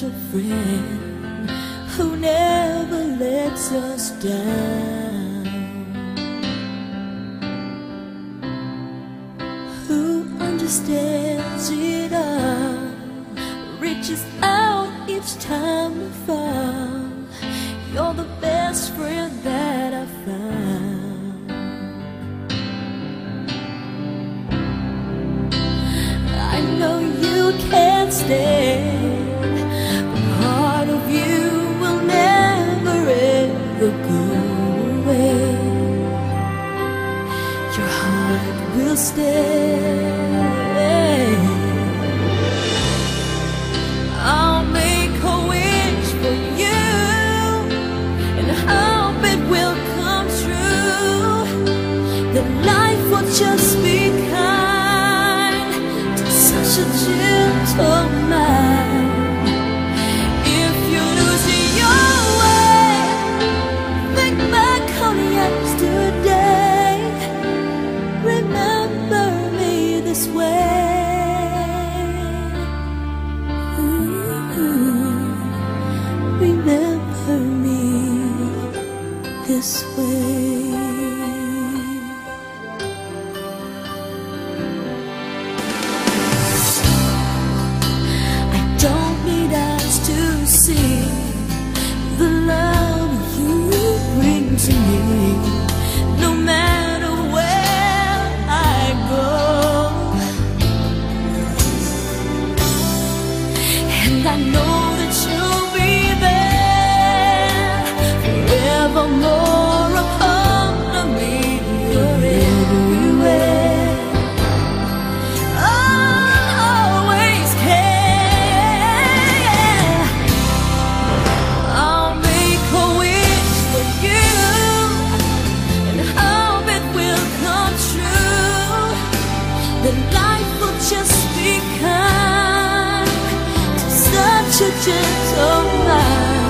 special friend who never lets us down. Who understands it all, reaches out each time we fall. You're the best friend that I found. I know you can't stay. stay. I'll make a wish for you and hope it will come true. this way. I don't need us to see the love you bring to me. No matter where I go, and I know. 却从来